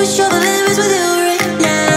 push all the limits with you right now